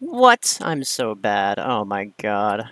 What? I'm so bad. Oh my god.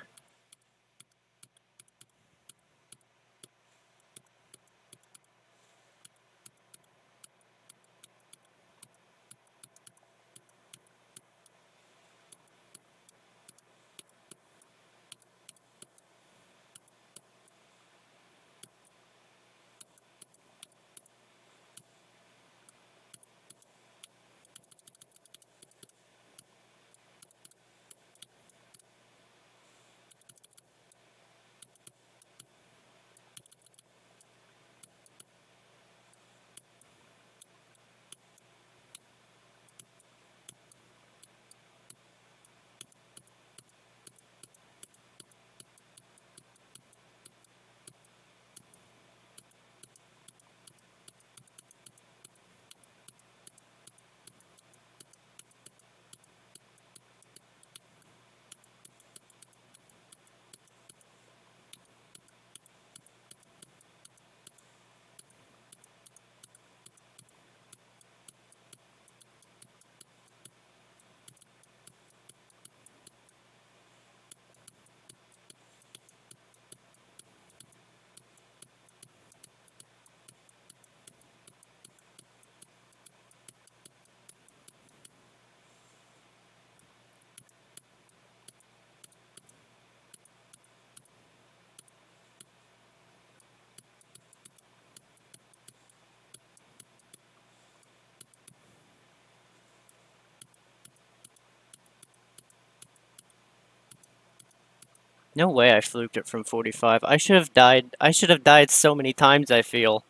No way I fluked it from 45. I should have died. I should have died so many times, I feel.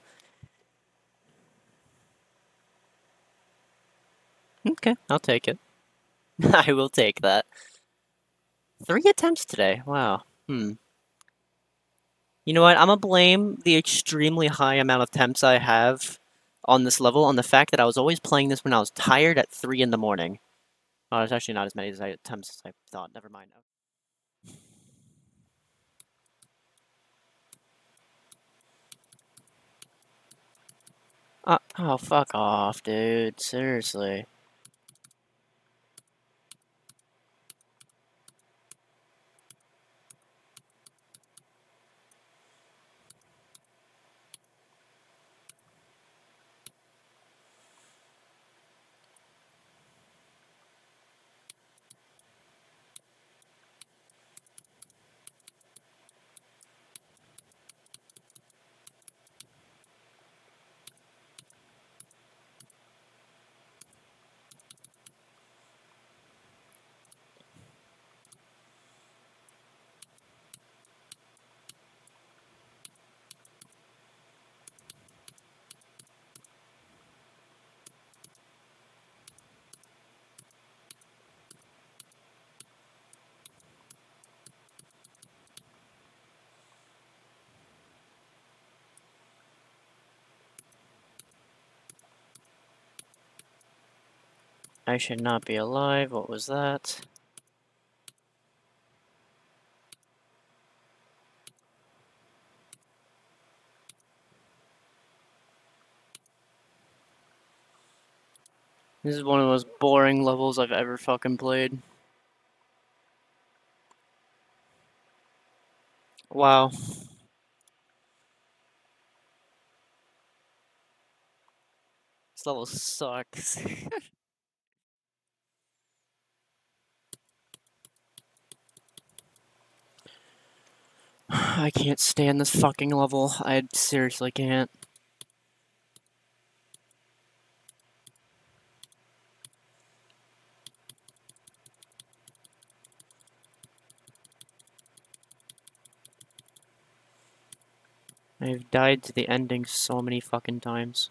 Okay, I'll take it. I will take that. Three attempts today. Wow. Hmm. You know what? I'm gonna blame the extremely high amount of attempts I have on this level on the fact that I was always playing this when I was tired at 3 in the morning. Oh, it's actually not as many as I attempts as I thought. Never mind. Uh, oh, fuck off, dude. Seriously. I should not be alive. What was that? This is one of the most boring levels I've ever fucking played. Wow. This level sucks. I can't stand this fucking level. I seriously can't. I've died to the ending so many fucking times.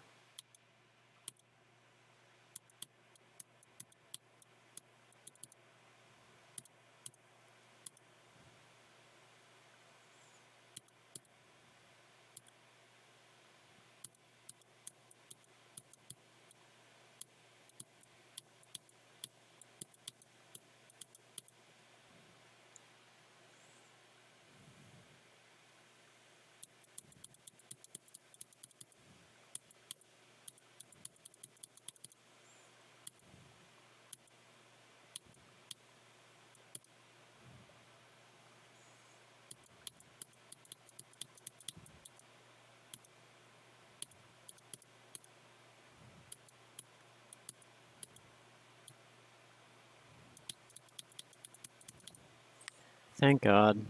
Thank God.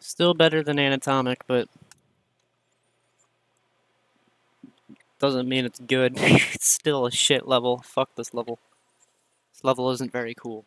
Still better than anatomic, but doesn't mean it's good. it's still a shit level. Fuck this level. This level isn't very cool.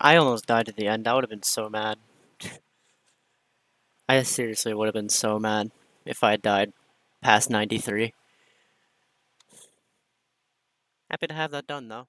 I almost died at the end. I would have been so mad. I seriously would have been so mad if I died past 93. Happy to have that done, though.